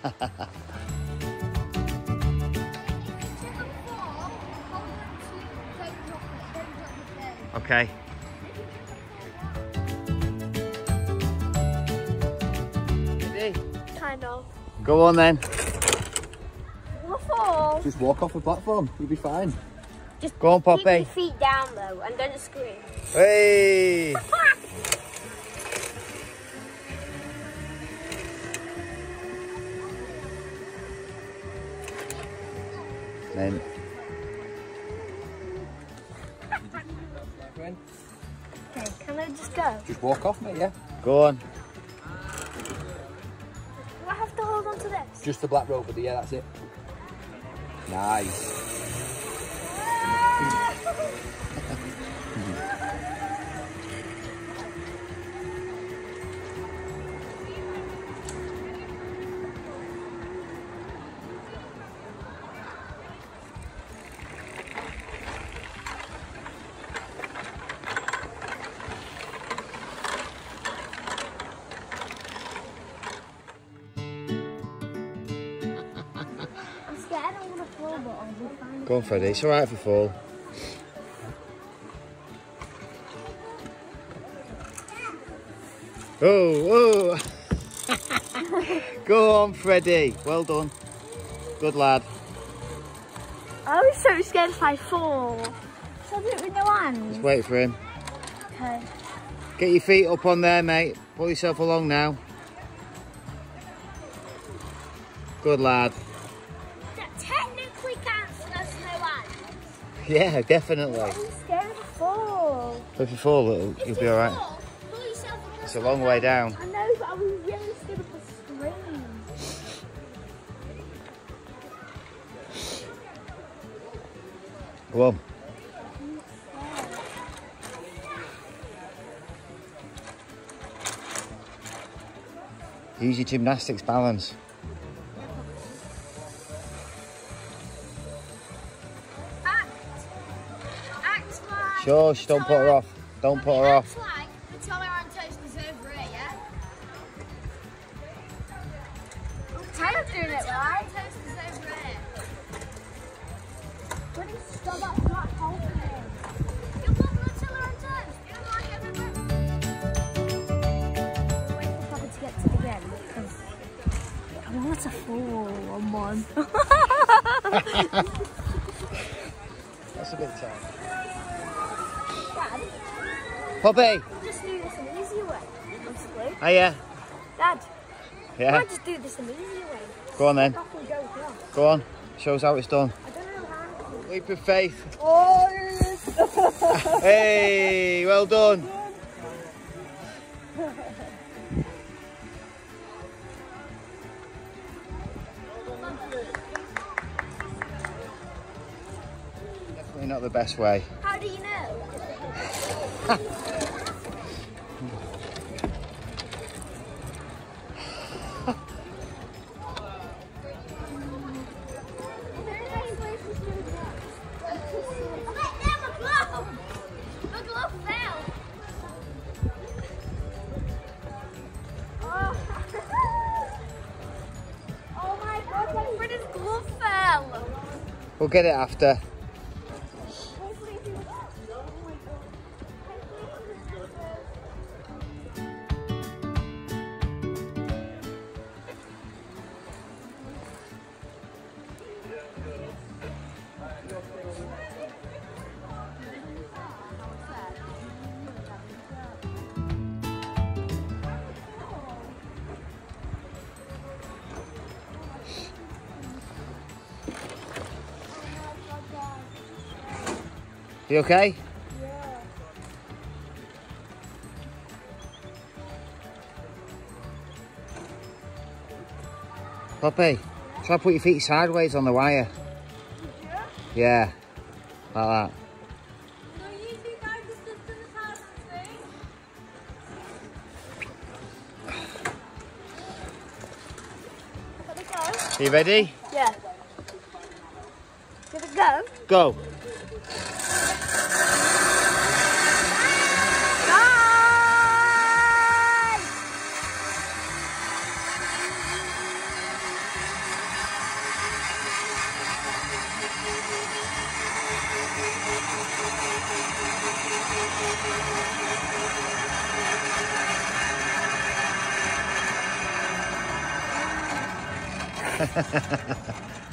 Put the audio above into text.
okay. Ready? Kind of. Go on then. Waffle. Just walk off the platform. You'll be fine. Just Go on, keep your Poppy. feet down though, and don't scream. Hey! Then Okay, can I just go? Just walk off, mate, yeah? go on. Do I have to hold on to this? Just the black rope, but yeah, that's it. Nice. Ah! Fall, but I'll be fine. Go on, Freddie. It's all right if you fall. Oh, oh. Go on, Freddie. Well done. Good lad. Oh, I was so scared if I fall. So I do it with no hands. Just wait for him. Okay. Get your feet up on there, mate. Pull yourself along now. Good lad. Yeah, definitely. I'm scared to fall. If you fall, it'll, you'll be all right. Pull It's a long way down. I know, but I was really scared of the screen. Go on. Use your gymnastics balance. Shush, don't put her off. Don't put her off. Like the tolerant toast is over here, yeah? I'm doing it right. toast is over here. When you stop up, not holding it. You want Nutella and toast? You don't like everyone? Wait for Papa to get to the end I want to fall on one. That's a bit tight. Dad, Poppy! just do this an easier way. Hiya. Dad, Yeah. might just do this an easier way. Go on then. Go, go. Go on. Show us how it's done. I don't know how. Leap of faith. Oh, Hey, well done. Definitely not the best way. how do you know? Oh! We'll get it after. You okay? Yeah. Poppy, try to put your feet sideways on the wire. Yeah? Yeah. Like that. Are you ready? Yeah. Should we go? Go. Ha ha ha ha ha.